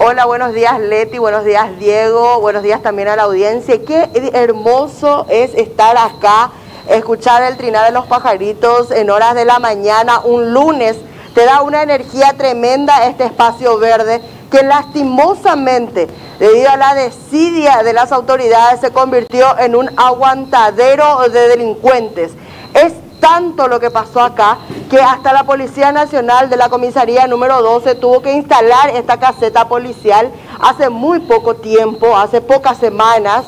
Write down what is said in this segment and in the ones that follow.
Hola, buenos días Leti, buenos días Diego, buenos días también a la audiencia. Qué hermoso es estar acá, escuchar el trinar de los pajaritos en horas de la mañana, un lunes. Te da una energía tremenda este espacio verde que lastimosamente, debido a la desidia de las autoridades, se convirtió en un aguantadero de delincuentes. Es tanto lo que pasó acá que hasta la Policía Nacional de la Comisaría número 12 tuvo que instalar esta caseta policial hace muy poco tiempo, hace pocas semanas,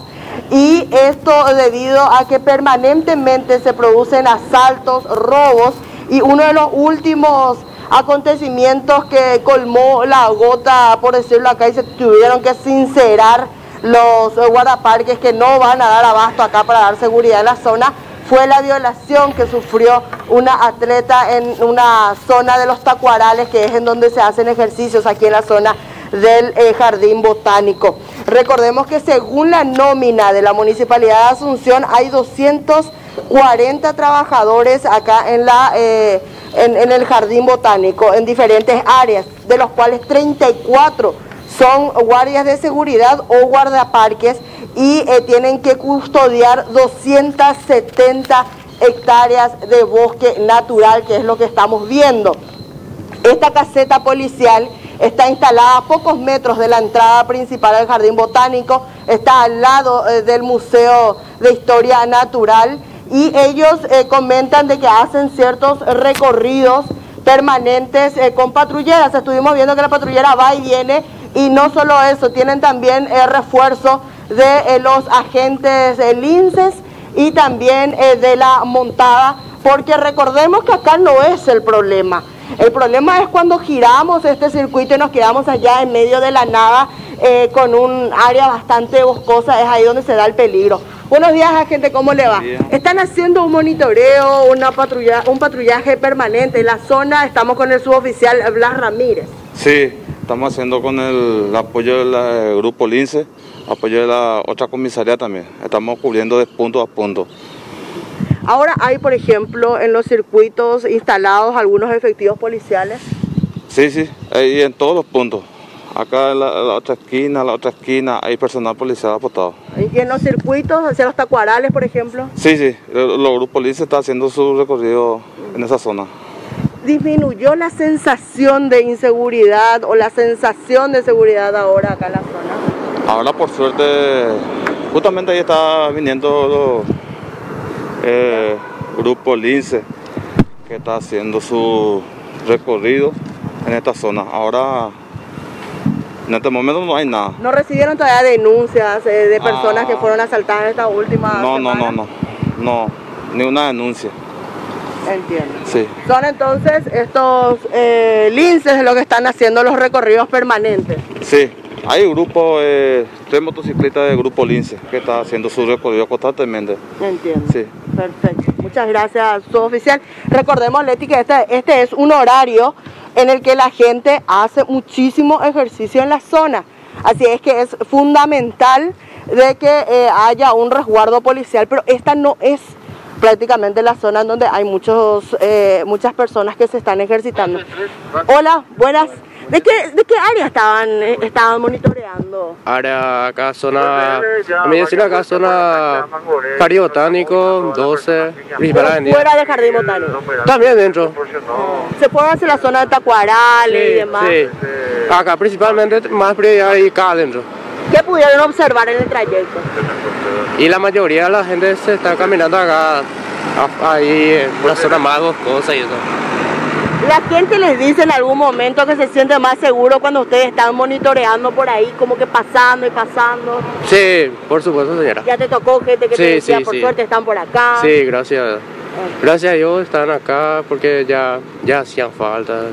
y esto debido a que permanentemente se producen asaltos, robos, y uno de los últimos acontecimientos que colmó la gota, por decirlo acá, y se tuvieron que sincerar los guardaparques que no van a dar abasto acá para dar seguridad en la zona, fue la violación que sufrió una atleta en una zona de los tacuarales, que es en donde se hacen ejercicios aquí en la zona del eh, Jardín Botánico. Recordemos que según la nómina de la Municipalidad de Asunción hay 240 trabajadores acá en, la, eh, en el Jardín Botánico, en diferentes áreas, de los cuales 34 son guardias de seguridad o guardaparques y eh, tienen que custodiar 270 hectáreas de bosque natural, que es lo que estamos viendo. Esta caseta policial está instalada a pocos metros de la entrada principal del Jardín Botánico, está al lado eh, del Museo de Historia Natural y ellos eh, comentan de que hacen ciertos recorridos permanentes con patrulleras. Estuvimos viendo que la patrullera va y viene y no solo eso, tienen también refuerzo de eh, los agentes eh, linces y también eh, de la montada, porque recordemos que acá no es el problema. El problema es cuando giramos este circuito y nos quedamos allá en medio de la nada con un área bastante boscosa, es ahí donde se da el peligro. Buenos días, agente, ¿cómo le va? Están haciendo un monitoreo, una patrulla, un patrullaje permanente en la zona. Estamos con el suboficial Blas Ramírez. Sí, estamos haciendo con el apoyo del grupo Lince apoyo de la otra comisaría también. Estamos cubriendo de punto a punto. Ahora hay, por ejemplo, en los circuitos instalados algunos efectivos policiales. Sí, sí, y en todos los puntos. Acá en la, otra esquina, en la otra esquina, hay personal policial apostado. ¿Y en los circuitos, hacia los tacuarales, por ejemplo? Sí, sí, los grupos policiales están haciendo su recorrido en esa zona. ¿Disminuyó la sensación de inseguridad o la sensación de seguridad ahora acá en la zona? Ahora por suerte, justamente ahí está viniendo el eh, grupo Lince que está haciendo su recorrido en esta zona. Ahora en este momento no hay nada. ¿No recibieron todavía denuncias eh, de personas que ah. fueron asaltadas en esta última no, No, no, no, no, ni una denuncia. Entiendo. Sí. Son entonces estos eh, linces lo que están haciendo los recorridos permanentes. Sí, hay un grupo, eh, tres motocicletas del grupo Lince que está haciendo su recorrido constantemente. Entiendo. Sí. Perfecto. Muchas gracias, su oficial. Recordemos, Leti, que este, este es un horario en el que la gente hace muchísimo ejercicio en la zona. Así es que es fundamental de que eh, haya un resguardo policial, pero esta no es prácticamente la zona en donde hay muchos, eh, muchas personas que se están ejercitando. Hola, buenas. ¿De qué, de qué área estaban, eh, estaban monitoreando? Área acá, zona, a mí decir acá, zona Jardín Botánico, 12, principal ¿Fuera del Jardín Botánico? También dentro. ¿Se puede hacer la zona de Tacuaral y demás? Sí, acá principalmente más prioridad y acá adentro. ¿Qué pudieron observar en el trayecto? Y la mayoría de la gente se está caminando acá, ahí en una zona más boscosa y eso. ¿La gente les dice en algún momento que se siente más seguro cuando ustedes están monitoreando por ahí, como que pasando y pasando? Sí, por supuesto, señora. ¿Ya te tocó gente que te decía, por suerte están por acá? Sí, gracias. Gracias a Dios están acá porque ya, ya hacían faltas.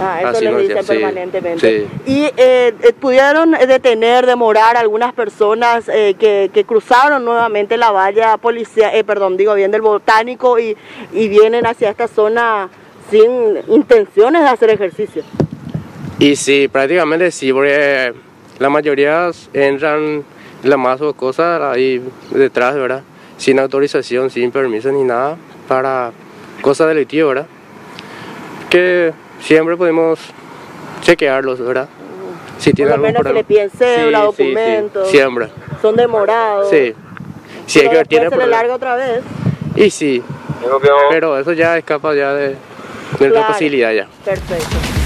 Ah, eso les dicen permanentemente. ¿Y eh, eh, pudieron detener, demorar algunas personas eh, que, que, cruzaron nuevamente la valla policía, perdón, digo bien del botánico y, y vienen hacia esta zona sin intenciones de hacer ejercicio. Y sí, prácticamente sí, porque la mayoría entran la más o cosas ahí detrás, ¿verdad? Sin autorización, sin permiso ni nada, para cosas delictivas, ¿verdad? Que siempre podemos chequearlos, ¿verdad? Si tiene algún menos se le piden cédula, Sí, sí, sí, documentos. siempre. Son demorados. Sí. Si hay que tiene se le larga otra vez. Y sí, pero eso ya escapa ya de, Claro. posibilidad ya. Perfecto.